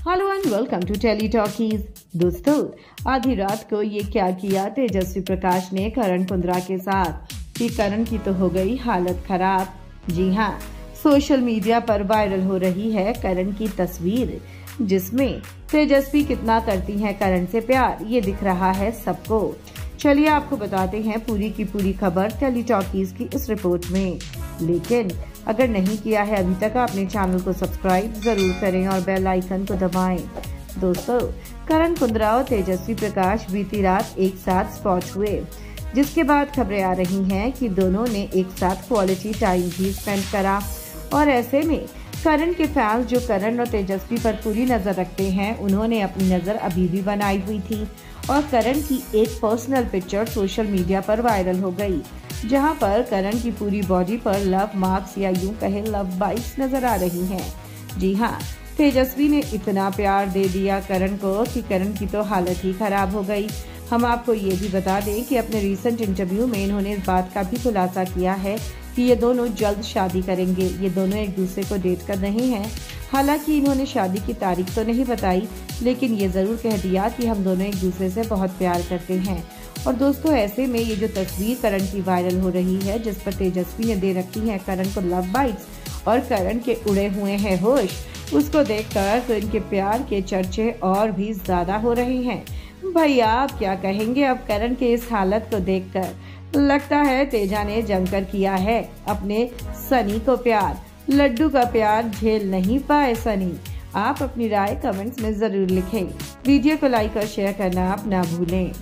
Hello and welcome to tele talkies. दोस्तों, आधी रात को ये क्या किया तेजस्वी प्रकाश ने करण कुंद्रा के साथ? कि करण की तो हो गई हालत खराब। जी हाँ सोशल मीडिया पर वायरल हो रही है करण की तस्वीर, जिसमें तेजस्वी कितना करती हैं करण से प्यार, ये दिख रहा है सबको। चलिए आपको बताते हैं पूरी की पूरी खबर टेली टॉकीज की इस रिपोर्ट में लेकिन अगर नहीं किया है अभी तक अपने चैनल को सब्सक्राइब ज़रूर करें और बेल आइकन को दबाएँ। दोस्तों, करण कुंद्रा और तेजस्वी प्रकाश बीती रात एक साथ स्पॉट हुए, जिसके बाद खबरें आ रही हैं कि दोनों ने एक साथ क्वालिटी टाइम भी स्पेंड करा और ऐसे में करण के फैंस जो करण और तेजस्वी पर पूरी नज़र रखते हैं, उन्होंने अपनी नज़र अभी भी बनाई हुई थी और करण की एक पर्सनल पिक्चर सोशल मीडिया पर वायरल हो गई, जहाँ पर करण की पूरी बॉडी पर लव मार्क्स या यूँ कहे लव बाइक्स नज़र आ रही हैं। जी हाँ तेजस्वी ने इतना प्यार दे दिया करण को कि करण की तो हालत ही खराब हो गई। हम आपको ये भी बता दें कि अपने रीसेंट इंटरव्यू में इन्होंने इस बात का भी खुलासा किया है कि ये दोनों जल्द शादी करेंगे, ये दोनों एक दूसरे को डेट कर रहे हैं। हालाँकि इन्होंने शादी की तारीख तो नहीं बताई, लेकिन ये ज़रूर कह दिया कि हम दोनों एक दूसरे से बहुत प्यार करते हैं। और दोस्तों, ऐसे में ये जो तस्वीर करण की वायरल हो रही है, जिस पर तेजस्वी ने दे रखी है करण को लव बाइट्स और करण के उड़े हुए हैं होश, उसको देखकर तो इनके प्यार के चर्चे और भी ज़्यादा हो रहे हैं। भैया, आप क्या कहेंगे अब करण के इस हालत को देखकर? लगता है तेजा ने जमकर किया है अपने सनी को प्यार। लड्डू का प्यार झेल नहीं पाए सनी। आप अपनी राय कमेंट्स में ज़रूर लिखें। वीडियो को लाइक और शेयर करना आप ना भूलें।